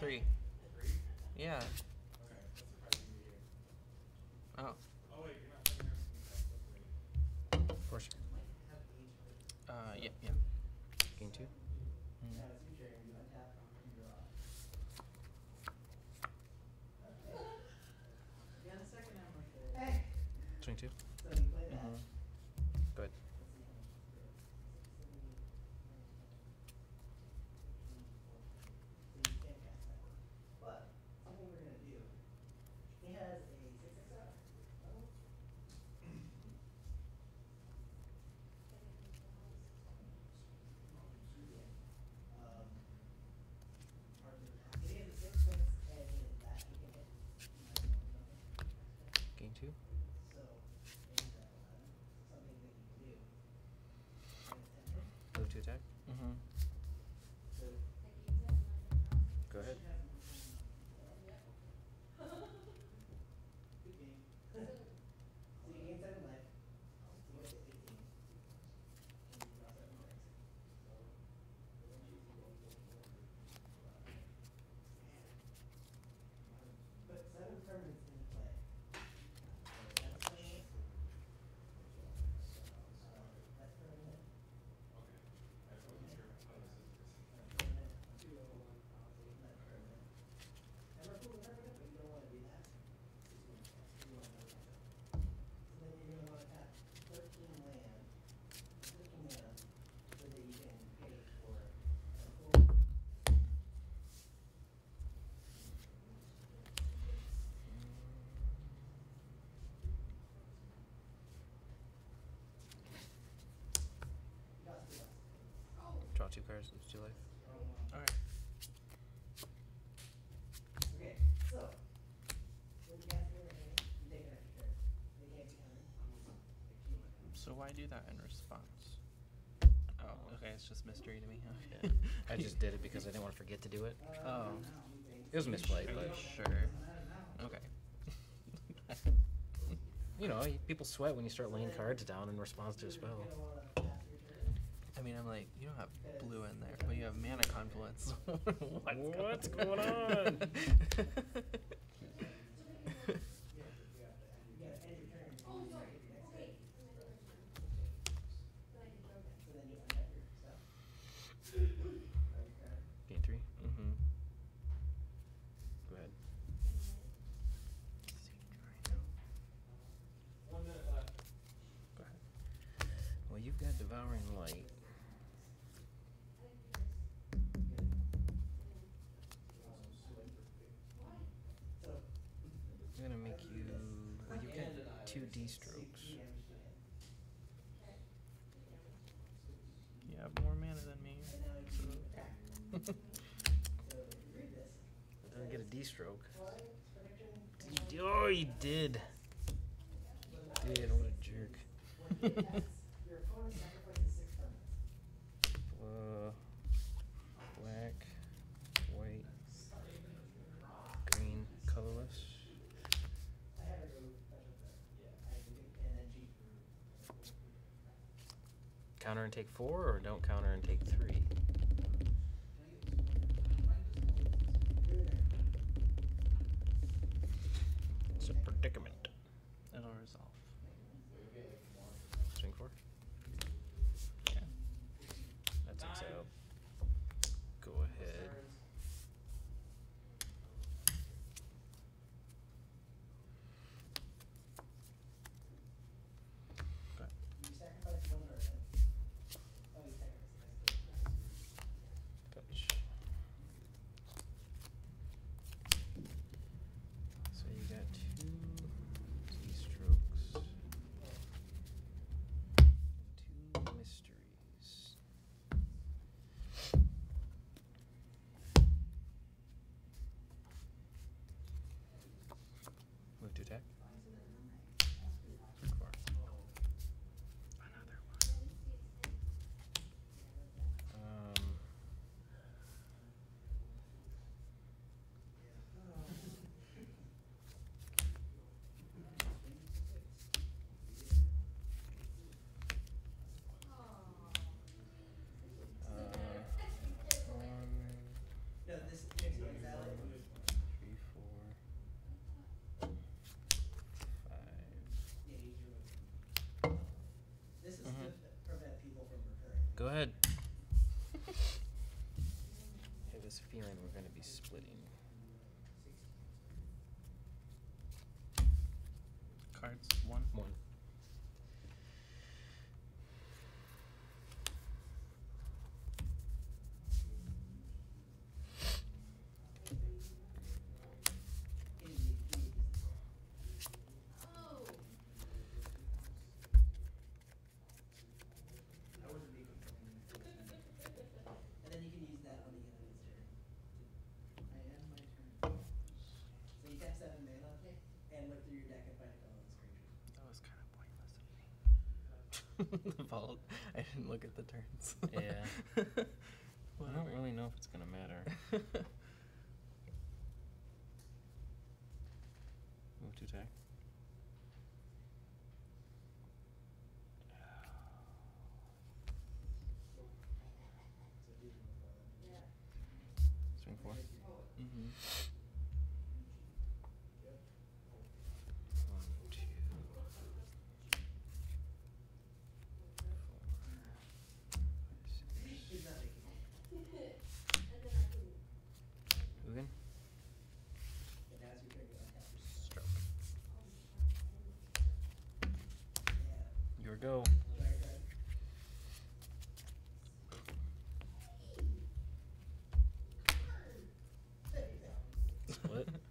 Three. Yeah. Oh. Force. Uh, yeah, yeah. Game two. Mm. Swing two. Mhm. Go ahead. Gain two. Move to attack. Mhm. Go ahead. Draw two cards. Lose two life. Alright. So why do that in response? Oh, oh. okay, it's just mystery to me. Okay. I just did it because I didn't want to forget to do it. Oh. It was misplayed, Are but sure? Okay. you know, people sweat when you start laying cards down in response to a spell. I mean, I'm like, you don't have blue in there, but you have mana confluence. What's, What's going on? Gain three. mm-hmm. Go ahead. Go ahead. Well, you've got devouring light. Two D strokes. You have more mana than me. So, Doesn't get a D stroke. You Oh, you did. You did. What a jerk. Uh, black, white, green, colorless. Counter and take four, or don't counter and take three. Ahead. I have this feeling we're going to be splitting. Cards, one. One. And look through your deck and find a colorless creature. That was kind of pointless of me. the vault. I didn't look at the turns. Yeah. I don't really know if it's gonna matter. Move to attack. So do the move on. Swing four. hmm One, two, four, He's not making it. Moving. And now's your turn to untap your Stroke. Yeah. Your go. Draw your card. Split.